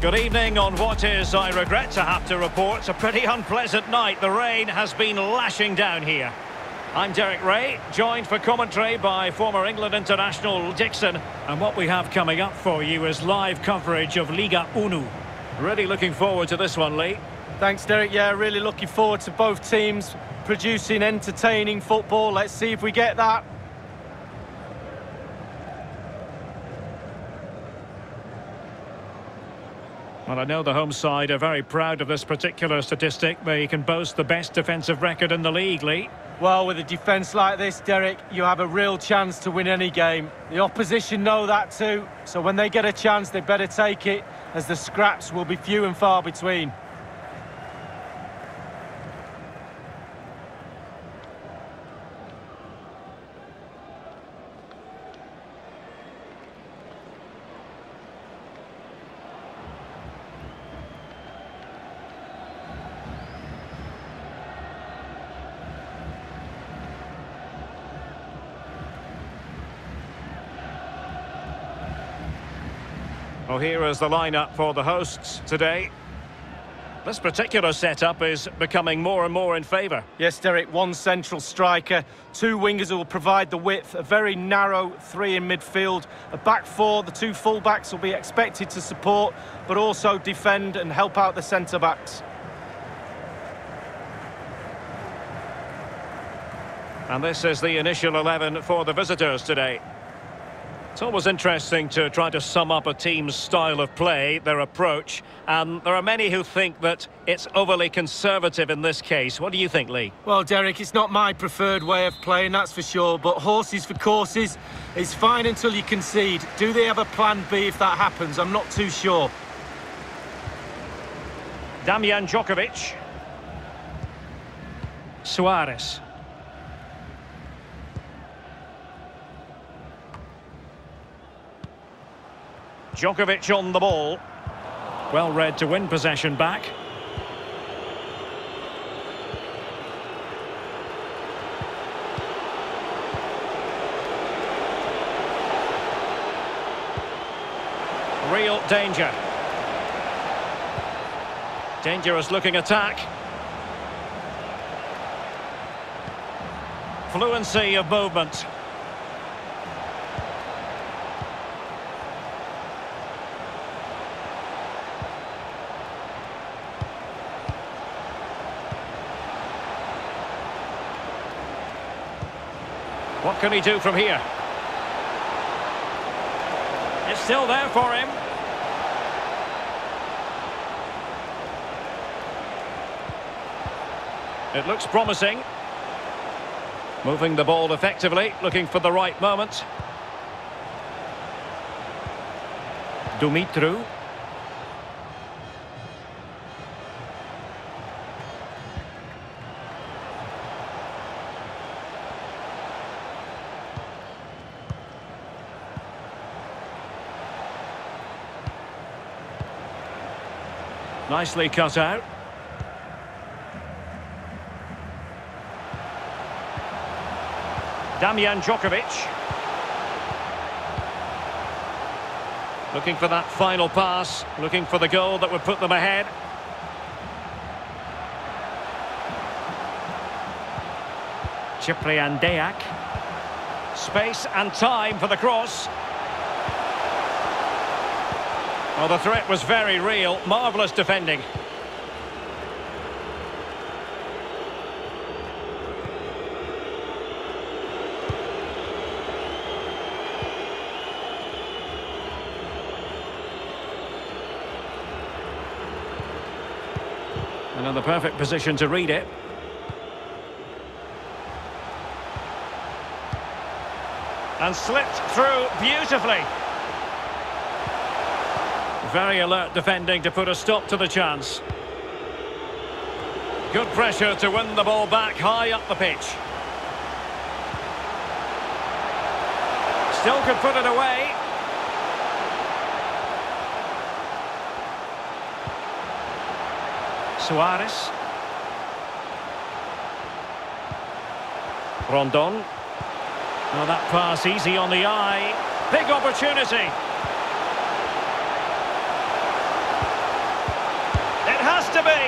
Good evening on what is, I regret to have to report, a pretty unpleasant night. The rain has been lashing down here. I'm Derek Rae, joined for commentary by former England international Dixon. And what we have coming up for you is live coverage of Liga Uno. Really looking forward to this one, Lee. Thanks, Derek. Yeah, really looking forward to both teams producing entertaining football. Let's see if we get that. Well, I know the home side are very proud of this particular statistic. They can boast the best defensive record in the league, Lee. Well, with a defence like this, Derek, you have a real chance to win any game. The opposition know that too, so when they get a chance, they better take it, as the scraps will be few and far between. Well, here is the lineup for the hosts today. This particular setup is becoming more and more in favour. Yes, Derek, one central striker, two wingers who will provide the width, a very narrow three in midfield, a back four, the two full-backs will be expected to support, but also defend and help out the centre-backs. And this is the initial 11 for the visitors today. It's always interesting to try to sum up a team's style of play, their approach, and there are many who think that it's overly conservative in this case. What do you think, Lee? Well, Derek, it's not my preferred way of playing, that's for sure, but horses for courses is fine until you concede. Do they have a plan B if that happens? I'm not too sure. Damjan Djokovic. Suarez. Djokovic on the ball. Well read to win possession back. Real danger. Dangerous looking attack. Fluency of movement. What can he do from here? It's still there for him. It looks promising. Moving the ball effectively, looking for the right moment. Dumitru. Nicely cut out. Damjan Djokovic. Looking for that final pass, looking for the goal that would put them ahead. Ciprian Deac. Space and time for the cross. Well, the threat was very real. Marvellous defending. Another perfect position to read it. And slipped through beautifully. Very alert defending to put a stop to the chance. Good pressure to win the ball back high up the pitch. Still could put it away. Suarez. Rondon. Well, that pass easy on the eye. Big opportunity. To be.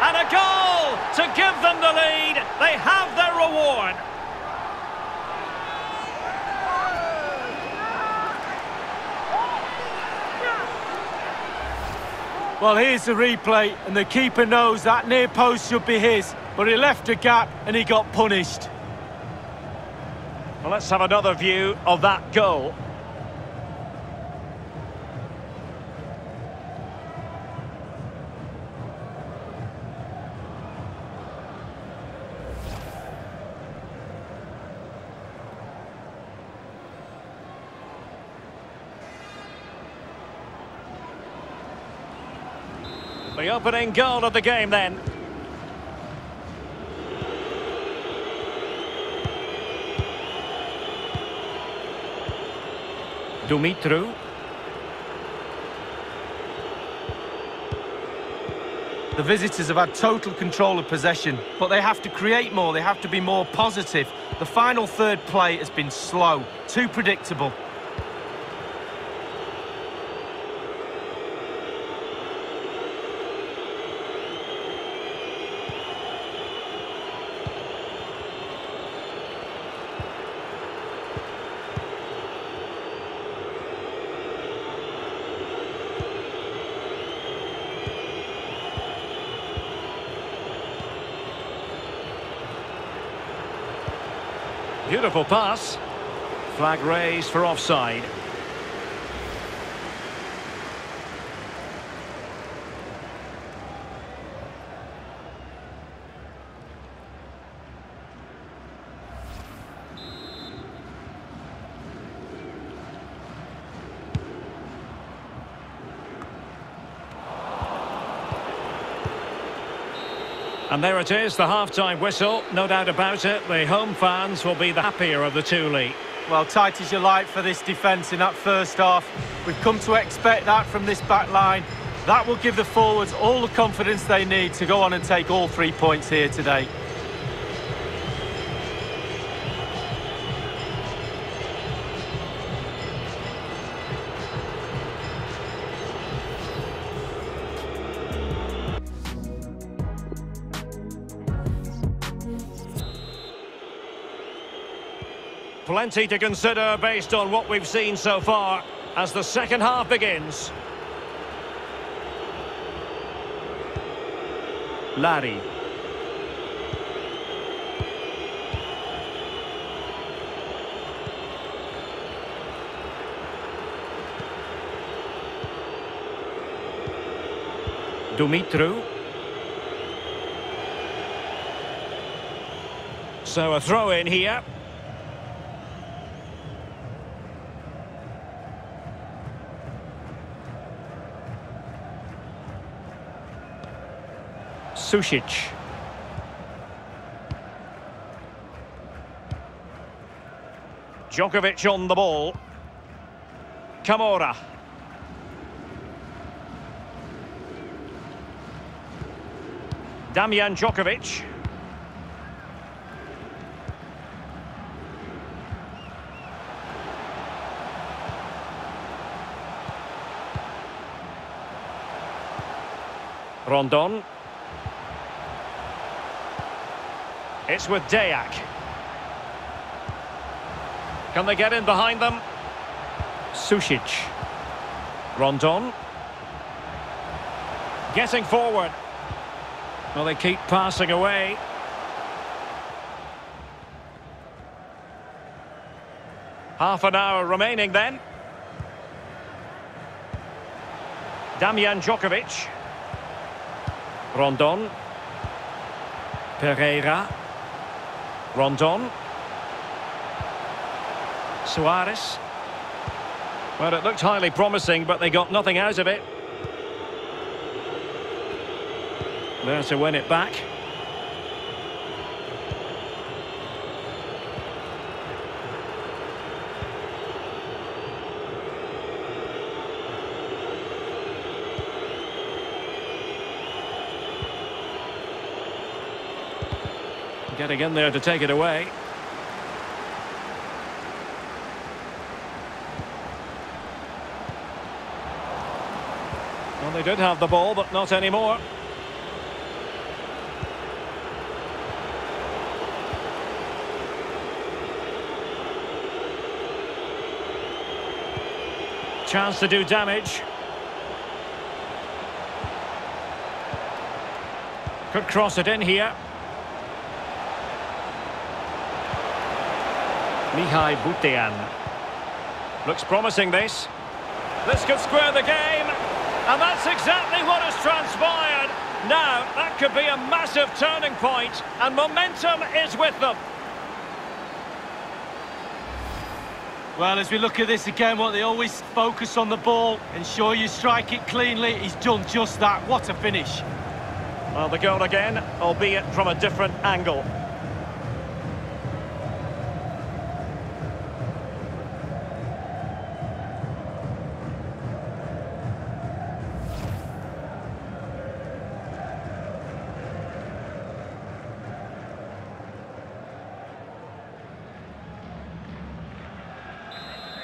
And a goal to give them the lead. They have their reward. Well, here's the replay, and the keeper knows that near post should be his, but he left a gap and he got punished. Well, let's have another view of that goal. The opening goal of the game then. Dumitru. The visitors have had total control of possession, but they have to create more, they have to be more positive. The final third play has been slow, too predictable. Beautiful pass. Flag raised for offside. And there it is, the half-time whistle. No doubt about it, the home fans will be the happier of the two. Well, tight as you like for this defence in that first half. We've come to expect that from this back line. That will give the forwards all the confidence they need to go on and take all three points here today. Plenty to consider based on what we've seen so far as the second half begins. Larry. Dumitru. So a throw in here. Sušić. Djokovic on the ball. Camora. Damjan Djokovic. Rondon. It's with Deac. Can they get in behind them? Sušić. Rondon. Getting forward. Well, they keep passing away. Half an hour remaining then. Damjan Djokovic. Rondon. Pereira. Rondon. Suarez. Well, it looked highly promising, but they got nothing out of it. There to win it back. getting in there to take it away. Well, they did have the ball, but not anymore. Chance to do damage. Could cross it in here. Mihai Butean. Looks promising this. This could square the game. And that's exactly what has transpired. Now, that could be a massive turning point, and momentum is with them. Well, as we look at this again, what they always focus on the ball, ensure you strike it cleanly. He's done just that. What a finish. Well, the goal again, albeit from a different angle.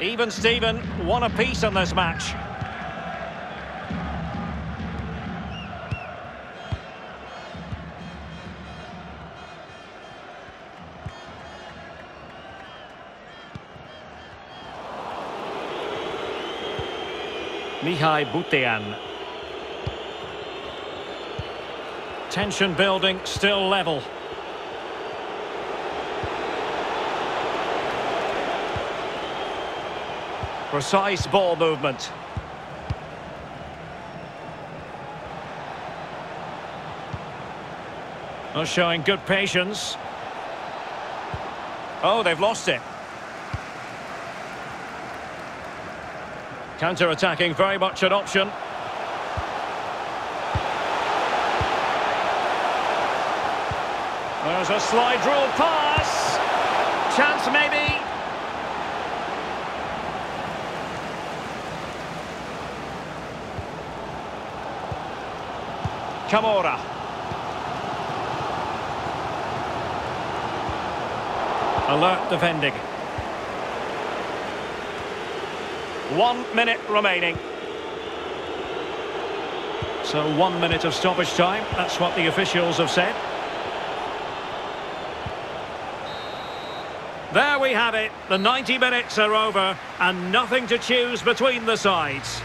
Even Steven, one apiece in this match. Mihai Butean. Tension building, still level. Precise ball movement. Oh, showing good patience. Oh, they've lost it. Counter-attacking, very much an option. There's a slide rule pass. Chance maybe. Camora. Alert defending. One minute remaining. So one minute of stoppage time. That's what the officials have said. There we have it. The 90 minutes are over and nothing to choose between the sides.